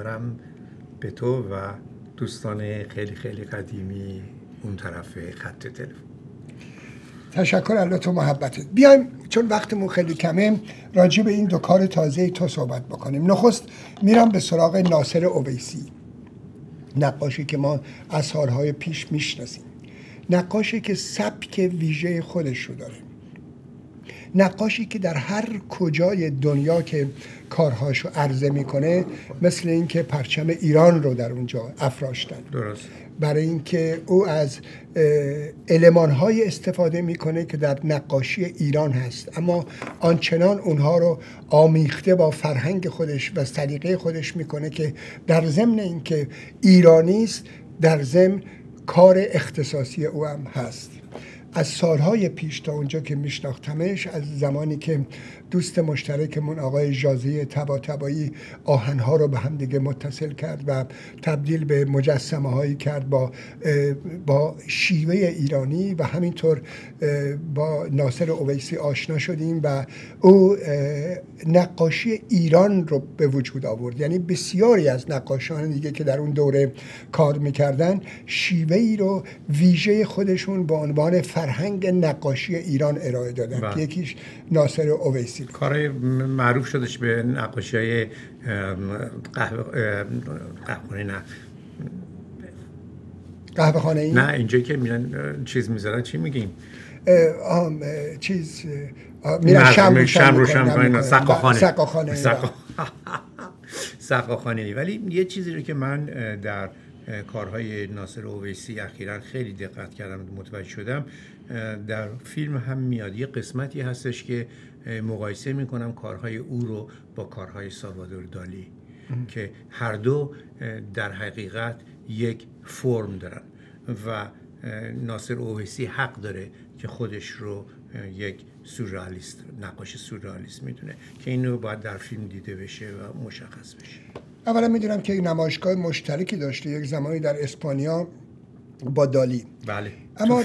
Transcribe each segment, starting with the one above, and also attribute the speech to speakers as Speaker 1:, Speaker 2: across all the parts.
Speaker 1: دارم به تو و دوستان خیلی خیلی قدیمی اون طرف خط تلفن.
Speaker 2: تشکر الله تو محبتت بیایم چون وقتمون خیلی کمه راجع به این دو کار تازه تو صحبت بکنیم. نخست میرم به سراغ ناصر اویسی. نقاشی که ما از سالهای پیش می‌شناسیم. نقاشی که سبک ویژه خودش رو داره. نقاشی که در هر کجای دنیا که کارهاشو عرضه می‌کنه مثل اینکه پرچم ایران رو در اونجا افراشتن.
Speaker 1: درست.
Speaker 2: برای اینکه او از های استفاده می‌کنه که در نقاشی ایران هست. اما آنچنان اونها رو آمیخته با فرهنگ خودش و سلیقه خودش می‌کنه که در ضمن اینکه ایرانی است در ضمن کار اختصاصی او هم هست. از سالهای پیش تا اونجا که میشناختمش از زمانی که دوست مشترکمون آقای جازی تبا تبایی آهنها رو به هم دیگه متصل کرد و تبدیل به مجسمه هایی کرد با با شیوه ایرانی و همینطور با ناصر اویسی آشنا شدیم و او نقاشی ایران رو به وجود آورد. یعنی بسیاری از نقاشان دیگه که در اون دوره کار می‌کردن شیوه ای رو ویژه خودشون به عنوان فرهنگ نقاشی ایران ارائه دادن بله. یکیش ناصر اویسی.
Speaker 1: کار معروف شدش به نقاشی های قهوه قهوه نه.
Speaker 2: قهوه خانه ای؟
Speaker 1: نه اینجا که میرن چیز می‌ذارن چی میگیم؟
Speaker 2: آم چیز میرن شم
Speaker 1: شم رو شم
Speaker 2: سقاخانه.
Speaker 1: سقاخانه ولی یه چیزی رو که من در کارهای ناصر اویسی اخیرا خیلی دقت کردم متوجه شدم در فیلم هم میاد. یه قسمتی هستش که مقایسه می‌کنم کارهای او رو با کارهای سالوادور دالی که هر دو در حقیقت یک فرم دارن و ناصر اوهسی حق داره که خودش رو یک سورئالیست نقاش سورئالیست می‌دونه که اینو باید در فیلم دیده بشه و مشخص بشه.
Speaker 2: اولا می‌دونم که نمایشگاه مشترکی داشته یک زمانی در اسپانیا با دالی.
Speaker 1: بله
Speaker 2: اما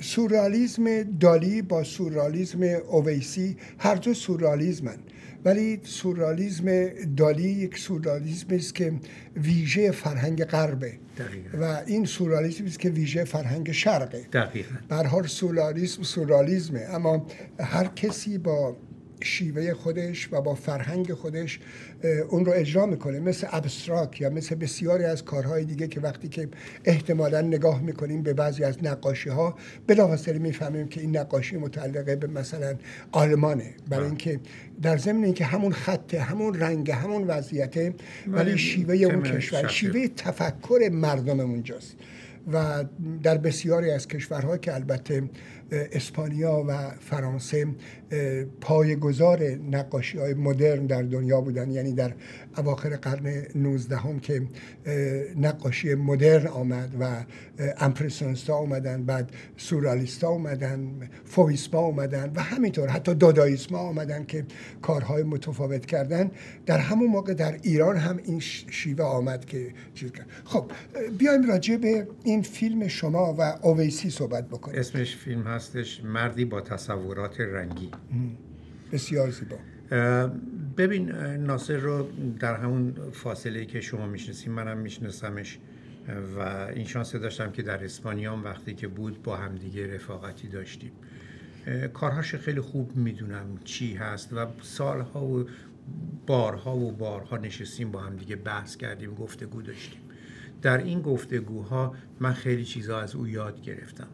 Speaker 2: سورالیزم دالی با سورالیزم اویسی هر دو سورالیزمن. ولی سورالیزم دالی یک سورالیزم است که ویژه فرهنگ غربه. و این سورالیزم است که ویژه فرهنگ شرقه.
Speaker 1: دقیقا.
Speaker 2: برحال سورالیزم سورالیزمه. اما هر کسی با شیوه خودش و با فرهنگ خودش اون رو اجرا می‌کنه مثل ابستراک یا مثل بسیاری از کارهای دیگه که وقتی که احتمالا نگاه می‌کنیم به بعضی از نقاشی ها بلافاصله می‌فهمیم که این نقاشی متعلقه به مثلا آلمانه. برای اینکه در ضمن اینکه همون خطه همون رنگ همون وضعیته ولی شیوه اون کشور شیوه تفکر مردم اونجاست. و در بسیاری از کشورها که البته اسپانیا و فرانسه پایگذار نقاشی های مدرن در دنیا بودن. یعنی در اواخر قرن 19 هم که نقاشی مدرن آمد و امپرسونستا آمدن بعد سورالیستا آمدن فویسما آمدن و همینطور حتی دادایسما آمدن که کارهای متفاوت کردن. در همون موقع در ایران هم این شیوه آمد که چیز کرد. خب بیایم راجع به این فیلم شما و اویسی صحبت بکنیم.
Speaker 1: اسمش فیلم هستش مردی با تصورات رنگی.
Speaker 2: بسیار زیبا.
Speaker 1: ببین ناصر رو در همون فاصله که شما می‌شناسیم منم میشناسمش و این شانس داشتم که در اسپانیا وقتی که بود با همدیگه رفاقتی داشتیم. کارهاش خیلی خوب می‌دونم چی هست و سالها و بارها و بارها نشستیم با همدیگه بحث کردیم گفتگو داشتیم. در این گفتگوها من خیلی چیزها از او یاد گرفتم.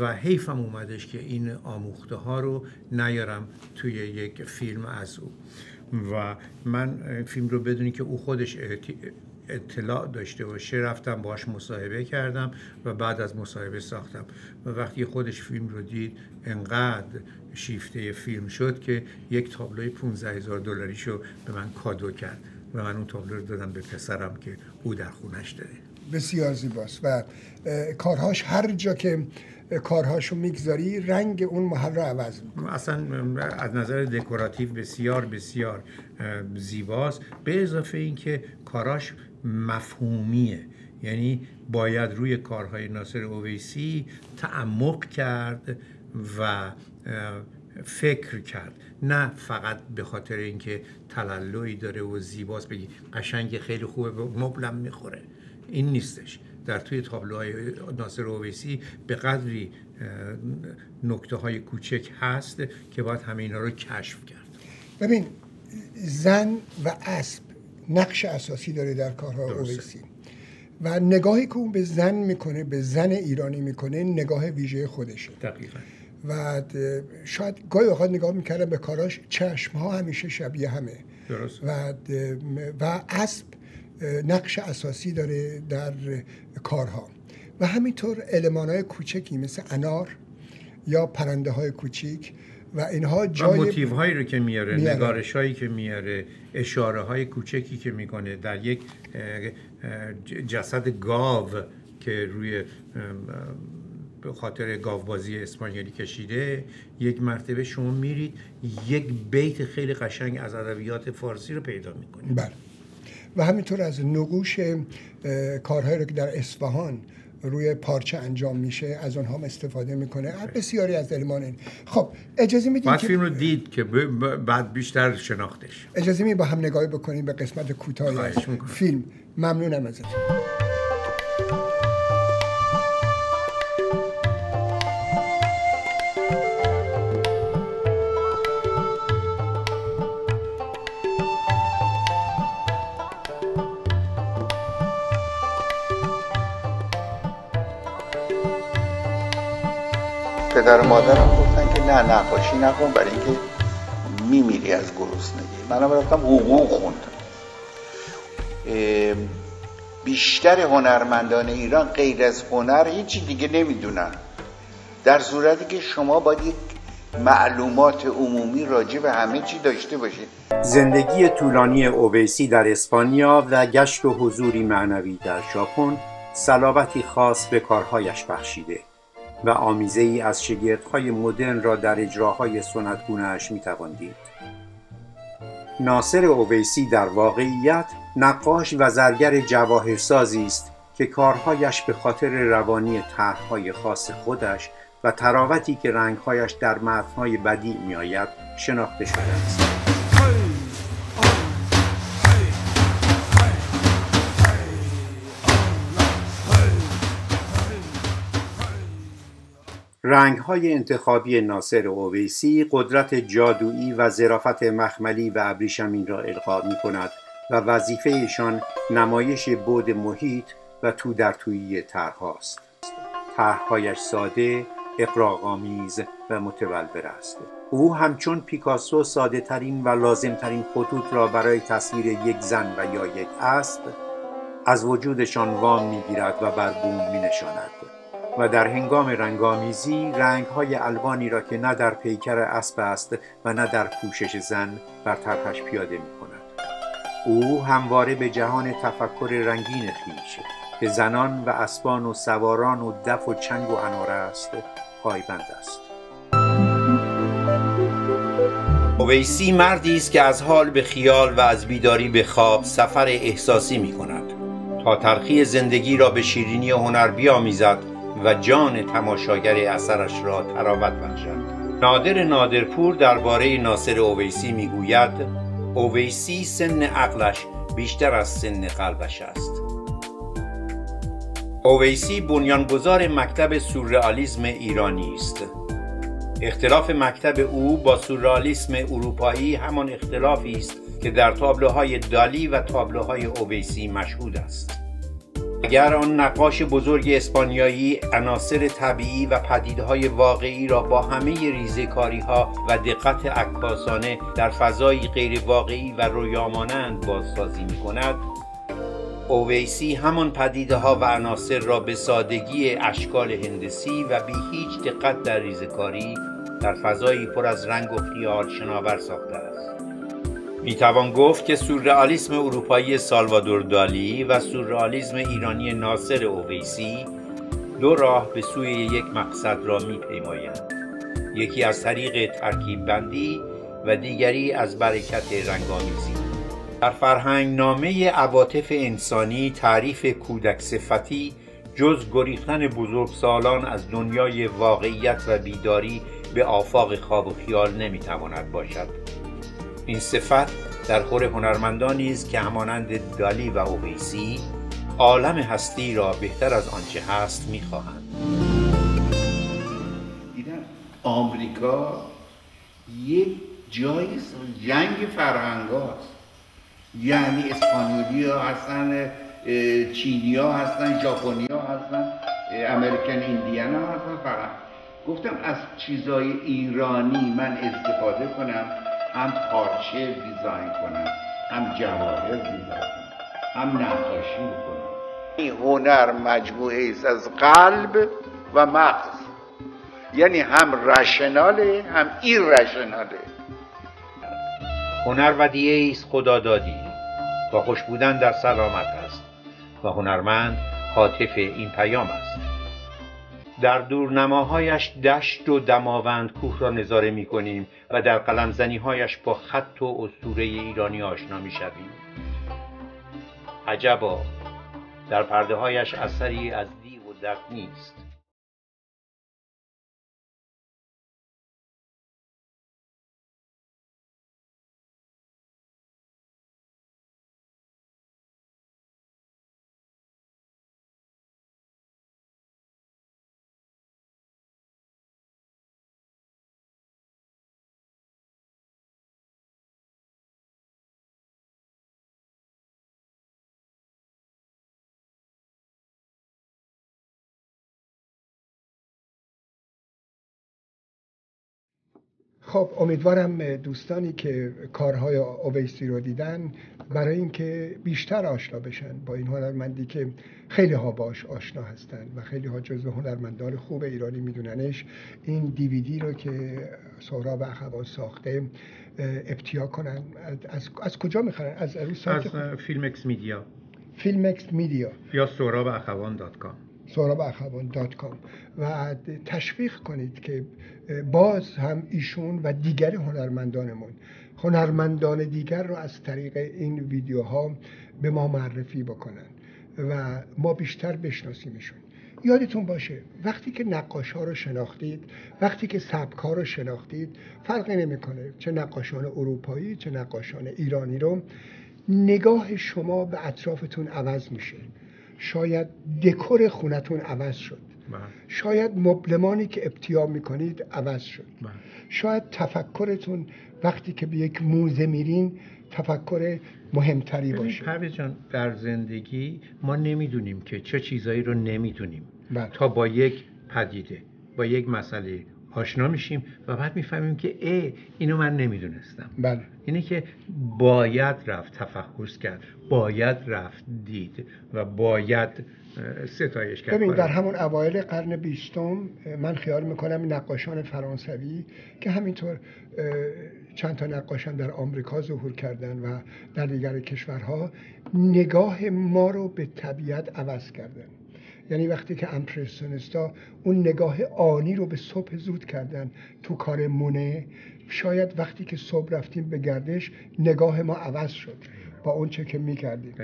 Speaker 1: و حیفم اومدش که این آموخته ها رو نیارم توی یک فیلم از او. و من فیلم رو بدونی که او خودش اطلاع داشته باشه رفتم باش مصاحبه کردم و بعد از مصاحبه ساختم. و وقتی خودش فیلم رو دید انقدر شیفته فیلم شد که یک تابلوی 15 هزار دلاری شو به من کادو کرد. و من اون تابلو رو دادم به پسرم که او در خونش داره.
Speaker 2: بسیار زیباست و کارهاش هر جا که کارهاشو می‌گذاری رنگ اون محل رو عوض می‌کنه.
Speaker 1: اصلا از نظر دکوراتیو بسیار بسیار زیباست. به اضافه اینکه کاراش مفهومیه. یعنی باید روی کارهای ناصر اویسی تعمق کرد و
Speaker 3: فکر کرد. نه فقط به خاطر اینکه تلالوی داره و زیباست. بگی قشنگ خیلی خوبه به مبلم می‌خوره. این نیستش. در توی تابلوهای ناصر اویسی به قدری نکته های کوچک هست که باید همه اینا رو کشف کرد.
Speaker 2: ببین زن و اسب نقش اساسی داره در کارها اویسی. و نگاهی که اون به زن می‌کنه به زن ایرانی می‌کنه نگاه ویژه خودشه.
Speaker 3: دقیقا.
Speaker 2: و شاید گاهی اوقات نگاه می‌کردم به کاراش چشم ها همیشه شبیه همه.
Speaker 3: درست.
Speaker 2: و و اسب نقش اساسی داره در کارها. و همینطور علمان های کوچکی مثل انار یا پرنده های کوچیک و اینها جای
Speaker 3: موتیف هایی رو که میاره, میاره. نگارش هایی که میاره اشاره های کوچکی که می‌کنه در یک جسد گاو که روی به خاطر گاوبازی اسپانیایی کشیده یک مرتبه شما میرید یک بیت خیلی قشنگ از ادبیات فارسی رو پیدا می‌کنید.
Speaker 2: بله. و همینطور از نقوش کارهایی رو که در اصفهان روی پارچه انجام میشه از اونها هم استفاده می‌کنه. بسیاری از علمان این. خب اجازه می‌دید
Speaker 3: بعد فیلم رو دید که بعد بیشتر شناختش.
Speaker 2: اجازه می با هم نگاهی بکنیم به قسمت کوتاهی فیلم. ممنونم ازت
Speaker 4: پدر و مادرم گفتن که نه نقاشی نکن برای اینکه میمیری از گرسنگی. منم رفتم حقوق خوندم. بیشتر هنرمندان ایران غیر از هنر هیچی دیگه نمی‌دونن. در صورتی که شما باید یک معلومات عمومی راجع به همه چی داشته باشید.
Speaker 1: زندگی طولانی اویسی در اسپانیا و گشت و حضوری معنوی در ژاپن صلابتی خاص به کارهایش بخشیده. و آمیزه ای از های مدرن را در اجراهای سنتگونهاش می دید. ناصر اویسی در واقعیت نقاش و زرگر جواهرسازی است که کارهایش به خاطر روانی طرحهای خاص خودش و تراوتی که رنگهایش در متنهای بدی میآید شناخته شده است. رنگ های انتخابی ناصر اویسی قدرت جادویی و ظرافت مخملی و ابریشمین را القا می کند و وظیفه ایشان نمایش بود محیط و تو در تویی طرحهاست طرحهایش ساده اقراغامیز و متولور است او همچون پیکاسو ساده ترین و لازم ترین خطوط را برای تصویر یک زن و یا یک اسب از وجودشان وام می‌گیرد و بر بوم می نشاند. و در هنگام رنگامیزی رنگ های الوانی را که نه در پیکر اسب است و نه در پوشش زن بر طرحش پیاده می کند. او همواره به جهان تفکر رنگین خیش که زنان و اسبان و سواران و دف و چنگ و انار است پایبند است اویسی مردی است که از حال به خیال و از بیداری به خواب سفر احساسی می کند تا ترخی زندگی را به شیرینی هنر بیامیزد و جان تماشاگر اثرش را تراوت بخشد نادر نادرپور درباره ناصر اویسی می‌گوید اویسی سن عقلش بیشتر از سن قلبش است. اویسی بنیانگذار مکتب سورئالیسم ایرانی است. اختلاف مکتب او با سورئالیسم اروپایی همان اختلافی است که در تابلوهای دالی و تابلوهای اویسی مشهود است. اگر آن نقاش بزرگ اسپانیایی عناصر طبیعی و پدیدهای واقعی را با همه ها و دقت عکاسانه در فضایی غیر واقعی و رویامانند بازسازی می کند اویسی همان پدیده ها و عناصر را به سادگی اشکال هندسی و بی هیچ دقت در ریزکاری در فضایی پر از رنگ و خیال شناور ساخته است. می‌توان گفت که سورئالیسم اروپایی سالوادور دالی و سورئالیسم ایرانی ناصر اویسی دو راه به سوی یک مقصد را میپیمایند. یکی از طریق ترکیب بندی و دیگری از برکت رنگامیزی در فرهنگ نامه عواطف انسانی تعریف کودک صفتی جز گریختن بزرگسالان از دنیای واقعیت و بیداری
Speaker 5: به آفاق خواب و خیال نمی‌تواند باشد. این صفت در خور هنرمندانی است که همانند دالی و اویسی عالم هستی را بهتر از آنچه هست می‌خواهند.
Speaker 4: آمریکا یک جای جنگ فرهنگ هست. یعنی اسپانیولی ها هستن چینی ها هستن ژاپنی ها هستن امریکن ایندیان ها هستن فقط. گفتم از چیزای ایرانی من استفاده کنم. هم پارچه دیزاین کنم هم جواهر دیزاین کنم هم نقاشی کنم این هنر مجموعه است از قلب و مغز. یعنی هم رشناله هم این رشناله
Speaker 5: هنر ودیعه است خدا دادی. و خوش بودن در سلامت است. و هنرمند حاطف این پیام است. در دورنماهایش دشت و دماوند کوه را نظاره می کنیم و در قلمزنی هایش با خط و اسطوره ایرانی آشنا می شویم عجبا در پرده هایش اثری از دیو و درد نیست.
Speaker 2: خب امیدوارم دوستانی که کارهای اویسی رو دیدن برای اینکه بیشتر آشنا بشن با این هنرمندی که خیلی ها باش آشنا هستن و خیلی ها جزو هنرمندان خوب ایرانی میدوننش. این دیویدی رو که سهراب اخوان ساخته ابتیاع کنن. از, از کجا می‌خرن؟
Speaker 1: از از Film X Media.
Speaker 2: Film X Media.
Speaker 1: یا سهراب اخوان dot com.
Speaker 2: سهراب اخوان dot com. و تشویق کنید که باز هم ایشون و دیگر هنرمندانمون هنرمندان دیگر رو از طریق این ویدیوها به ما معرفی بکنن و ما بیشتر بشناسیمشون. یادتون باشه وقتی که نقاش ها رو شناختید وقتی که سبک ها رو شناختید فرقی نمی‌کنه چه نقاشان اروپایی چه نقاشان ایرانی رو. نگاه شما به اطرافتون عوض میشه. شاید دکور خونتون عوض شد بله. شاید مبلمانی که ابتیا می‌کنید عوض شد بله. شاید تفکرتون وقتی که به یک موزه میرین تفکر مهمتری باشه
Speaker 1: پرویز جان در زندگی ما نمی‌دونیم که چه چیزایی رو نمی‌دونیم بله. تا با یک پدیده با یک مسئله آشنا میشیم و بعد می‌فهمیم که ای اینو من نمی‌دونستم.
Speaker 2: بله.
Speaker 1: اینه که باید رفت تفحص کرد باید رفت دید و باید ستایش کرد.
Speaker 2: ببین در همون اوایل قرن بیستم من خیال می‌کنم نقاشان فرانسوی که همینطور چند تا نقاشان در آمریکا ظهور کردن و در دیگر کشورها نگاه ما رو به طبیعت عوض کردن. یعنی وقتی که امپرسونیستا اون نگاه آنی رو به صبح زود کردن تو کار مونه شاید وقتی که صبح رفتیم به گردش نگاه ما عوض شد با اونچه که می‌کردیم.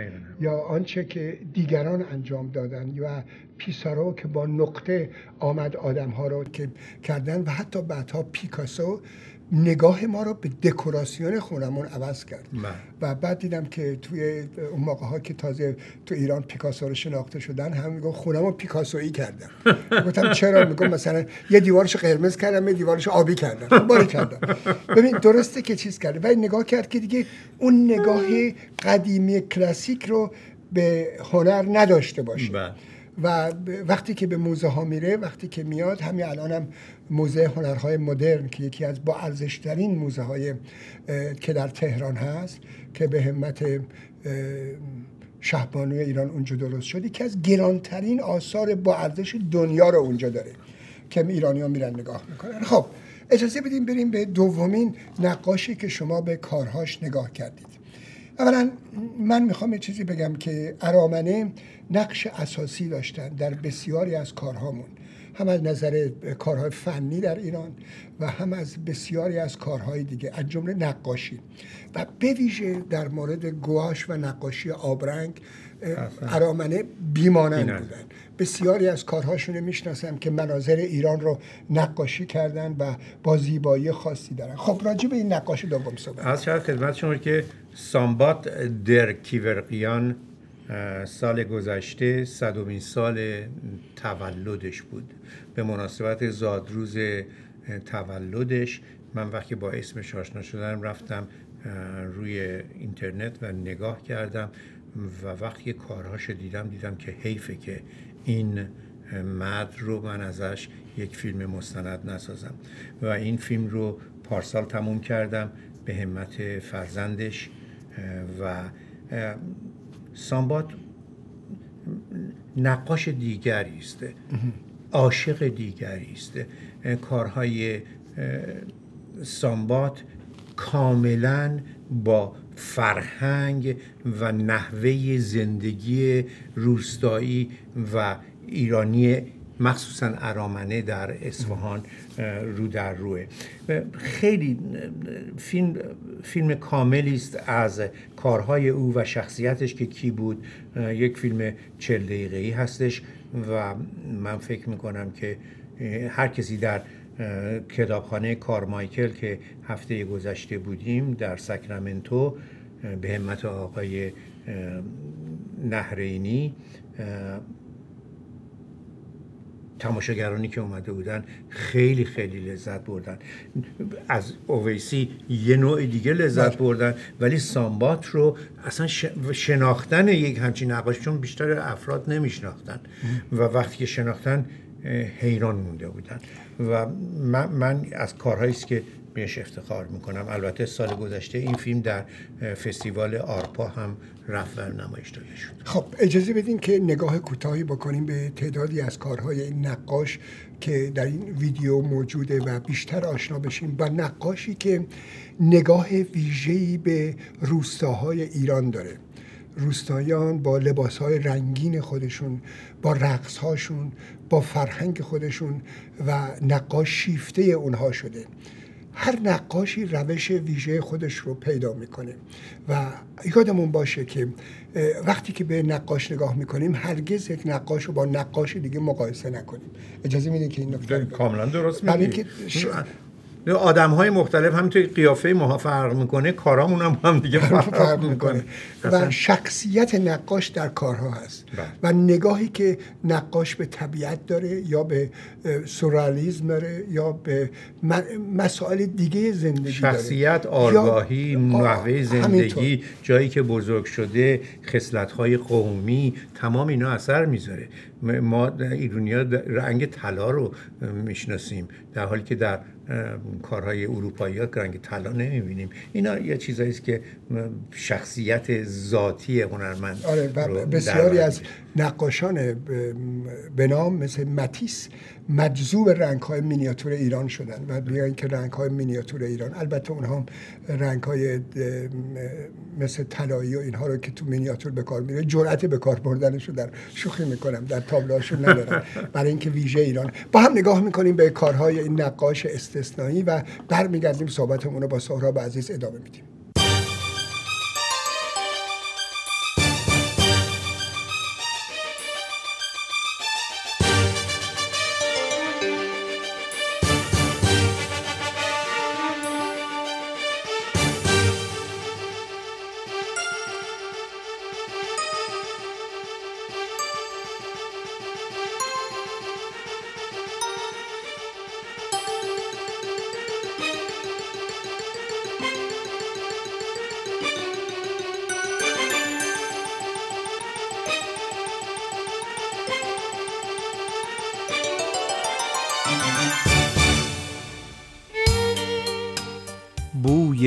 Speaker 2: یا آنچه که دیگران انجام دادن و پیسارو که با نقطه آمد آدم ها رو که کردن و حتی بعدها پیکاسو نگاه ما رو به دکوراسیون خونمون عوض کرد.
Speaker 1: بله.
Speaker 2: و بعد دیدم که توی اون موقع ها که تازه تو ایران پیکاسو رو شناخته شدن هم میگم خونمو پیکاسویی کردم. گفتم چرا؟ میگم مثلا یه دیوارش قرمز کردم یه دیوارش آبی کردم. خب، باری کردم ببین درسته که چیز کرده ولی نگاه کرد که دیگه اون نگاه قدیمی کلاسیک رو به هنر نداشته باشه.
Speaker 1: بله.
Speaker 2: و وقتی که به موزه ها میره وقتی که میاد همین الان هم موزه هنرهای مدرن که یکی از با ارزشترین موزه های که در تهران هست که به همت شهبانوی ایران اونجا درست شد یکی از گرانترین آثار با ارزش دنیا رو اونجا داره که ایرانی ها میرن نگاه می‌کنن. خب اجازه بدیم بریم به دومین نقاشی که شما به کارهاش نگاه کردید. اولا من می‌خوام یه چیزی بگم که ارامنه نقش اساسی داشتن در بسیاری از کارهامون. هم از نظر کارهای فنی در ایران و هم از بسیاری از کارهای دیگه از جمله نقاشی. و به ویژه در مورد گواش و نقاشی آبرنگ ارامنه بیمانند بودن بسیاری از کارهاشون می‌شناسم که مناظر ایران رو نقاشی کردن و با زیبایی خاصی دارن. خب راجع به این نقاشی دوم صحبت
Speaker 1: از شاید خدمت شما که سامبات در کیورقیان سال گذشته صدومین سال تولدش بود. به مناسبت زادروز تولدش من وقتی با اسمش آشنا شدم رفتم روی اینترنت و نگاه کردم و وقتی کارهاش دیدم دیدم که حیفه که این مرد رو من ازش یک فیلم مستند نسازم. و این فیلم رو پارسال تموم کردم به همت فرزندش و سامبات نقاش دیگری است. عاشق دیگری است. کارهای سامبات کاملا با فرهنگ و نحوه زندگی روستایی و ایرانی مخصوصا ارامنه در اصفهان رو در روه. خیلی فیلم فیلم کاملی است از کارهای او و شخصیتش که کی بود. یک فیلم چل دقیقه ای هستش و من فکر می‌کنم که هر کسی در کتابخانه کارمایکل که هفته گذشته بودیم در ساکرامنتو به همت آقای نهرینی تماشاگرانی که اومده بودن خیلی خیلی لذت بردن. از اویسی یه نوع دیگه لذت بله. بردن ولی سامبات رو اصلا شناختن یک همچین نقاش چون بیشتر افراد نمیشناختن. و وقتی که شناختن حیران مونده بودن. و من, من از کارهایی که بهش افتخار می‌کنم. البته سال گذشته این فیلم در فستیوال آرپا هم رفت و نمایش داده شد.
Speaker 2: خب اجازه بدین که نگاه کوتاهی بکنیم به تعدادی از کارهای این نقاش که در این ویدیو موجوده و بیشتر آشنا بشیم با نقاشی که نگاه ویژه‌ای به روستاهای ایران داره. روستایان با لباسهای رنگین خودشون با رقصهاشون با فرهنگ خودشون و نقاش شیفته اونها شده. هر نقاشی روش ویژه خودش رو پیدا می‌کنه. و یادمون باشه که وقتی که به نقاش نگاه می‌کنیم هرگز یک نقاش رو با نقاش دیگه مقایسه نکنیم. اجازه میدین که این نکته
Speaker 1: کاملا درست میگی. آدم های مختلف همینطور قیافه ما فرق می‌کنه کارامون هم هم دیگه فرق, می‌کنه.
Speaker 2: و شخصیت نقاش در کارها هست. بله. و نگاهی که نقاش به طبیعت داره یا به سورالیزم داره یا به مسائل دیگه زندگی
Speaker 1: شخصیت آرگاهی نحوه زندگی جایی که بزرگ شده خصلت های قومی تمام اینا اثر می‌ذاره. ما ایرونیا رنگ طلا رو می‌شناسیم در حالی که در کارهای اروپایی ها رنگ طلا نمی‌بینیم. اینا یه چیزایی است که شخصیت ذاتی هنرمند
Speaker 2: آره بسیاری از نقاشان به نام مثل متیس مجذوب رنگ های مینیاتور ایران شدن و بیاین که رنگ های مینیاتور ایران البته اونها هم رنگ های مثل طلایی و اینها رو که تو مینیاتور به کار میره جرأت به کار بردنش رو در شوخی می‌کنم در تابلوهاشون ندارم برای اینکه ویژه ایران. با هم نگاه می‌کنیم به کارهای این نقاش استثنایی و برمیگردیم صحبتمون رو با سهراب عزیز ادامه میدیم.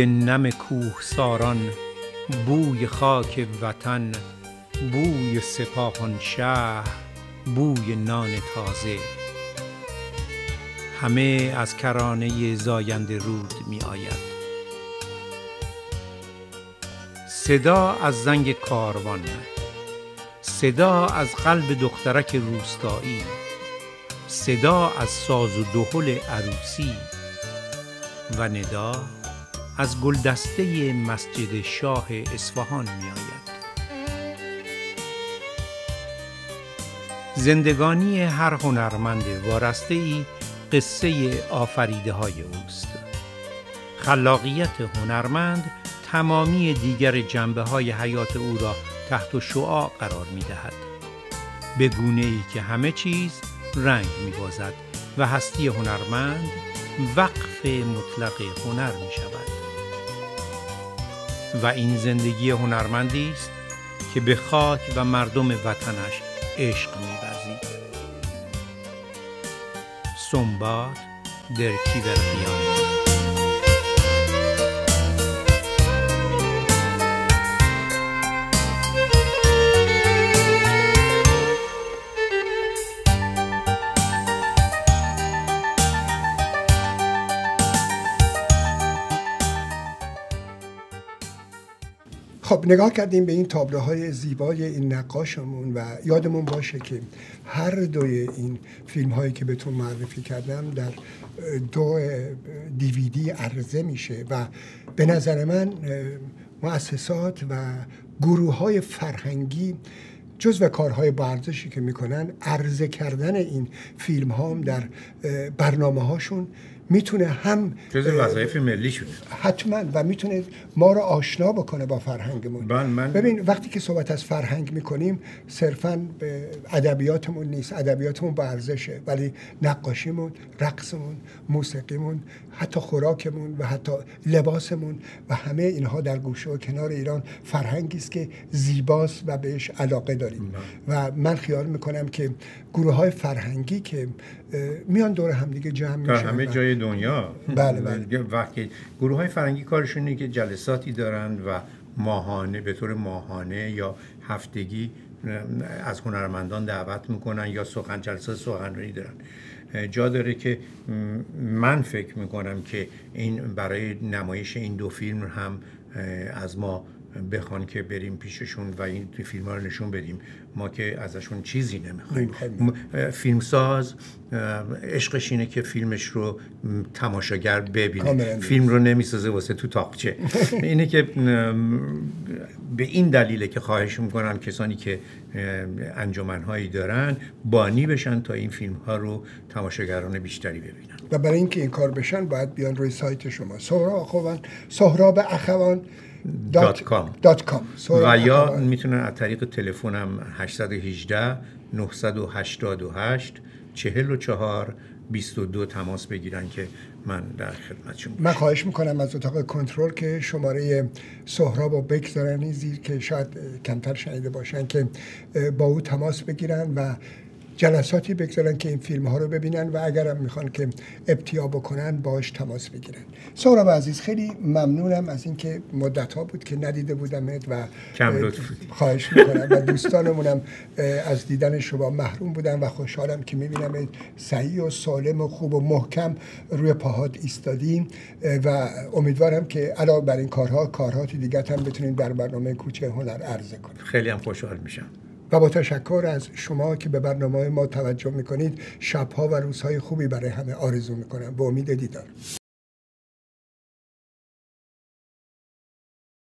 Speaker 1: نم کوه ساران بوی خاک وطن بوی سپاهان شهر بوی نان تازه. همه از کرانه زاینده رود می آید. صدا از زنگ کاروان صدا از قلب دخترک روستایی صدا از ساز و دهل عروسی و ندا از گلدسته مسجد شاه اصفهان می آید. زندگانی هر هنرمند وارسته ای قصه آفریده های اوست. خلاقیت هنرمند تمامی دیگر جنبه های حیات او را تحت شعاع قرار می دهد به گونه ای که همه چیز رنگ می بازد و هستی هنرمند وقف مطلق هنر می شود و این زندگی هنرمندی است که به خاک و مردم وطنش عشق می‌ورزید سنباد در کیورخیان
Speaker 2: خب نگاه کردیم به این تابلوهای زیبای این نقاشمون و یادمون باشه که هر دوی این فیلم هایی که بهتون معرفی کردم در دو دیویدی عرضه میشه و به نظر من مؤسسات و گروه های فرهنگی جزو کارهای ورزشی که می‌کنن عرضه کردن این فیلم ها در برنامه هاشون می‌تونه هم
Speaker 1: جز وظایف ملی شده
Speaker 2: حتما و می‌تونه ما رو آشنا بکنه با فرهنگمون.
Speaker 1: بله، من
Speaker 2: ببین وقتی که صحبت از فرهنگ می‌کنیم صرفا به ادبیاتمون نیست. ادبیاتمون با ارزشه ولی نقاشیمون رقصمون موسیقیمون حتی خوراکمون و حتی لباسمون و همه اینها در گوشه و کنار ایران فرهنگی است که زیباست و بهش علاقه داریم. بله. و من خیال می‌کنم که گروه های فرهنگی که میان دور همدیگه جمع میشن
Speaker 1: همه جای دنیا.
Speaker 2: بله بله.
Speaker 1: وقتی گروه های فرنگی کارشون اینه که جلساتی دارند و ماهانه به طور ماهانه یا هفتگی از هنرمندان دعوت می‌کنن یا سخن جلسات سخنرانی دارن. جا داره که من فکر می‌کنم که این برای نمایش این دو فیلم هم از ما بخوان که بریم پیششون و این فیلم ها رو نشون بدیم. ما که ازشون چیزی نمی‌خوایم. فیلمساز عشقش اینه که فیلمش رو تماشاگر ببینه. فیلم رو نمی‌سازه واسه تو تاقچه اینه که به این دلیله که خواهش می‌کنم کسانی که انجمنهایی دارن بانی بشن تا این فیلم ها رو تماشاگران بیشتری ببینن.
Speaker 2: و برای اینکه این کار بشن باید بیان روی سایت شما. سهراب اخوان سهراب اخوان
Speaker 1: dot com.
Speaker 2: dot com.
Speaker 1: و یا می‌تونن از طریق تلفنم 818 988 44 22 تماس بگیرن که من در خدمتشون
Speaker 2: من خواهش می‌کنم از اتاق کنترل که شماره سهراب و بگذارن زیر که شاید کمتر شنیده باشن که با او تماس بگیرن و جلساتی بگذارن که این فیلم ها رو ببینن و اگرم می‌خوان که ابتیاع بکنن باش تماس بگیرن. سهراب عزیز خیلی ممنونم از اینکه مدت ها بود که ندیده بودمت و خواهش می‌کنم و دوستانمونم از دیدن شما محروم بودن و خوشحالم که می‌بینم صحیح و سالم و خوب و محکم روی پاهات ایستادیم و امیدوارم که علاوه بر این کارها کارها دیگه هم بتونید در برنامه کوچه هنر عرضه کنید
Speaker 1: خیلی هم خوشحال میشم.
Speaker 2: با تشکر از شما که به برنامه ما توجه می‌کنید شبها و روزهای خوبی برای همه آرزو می‌کنم. به امید دیدار.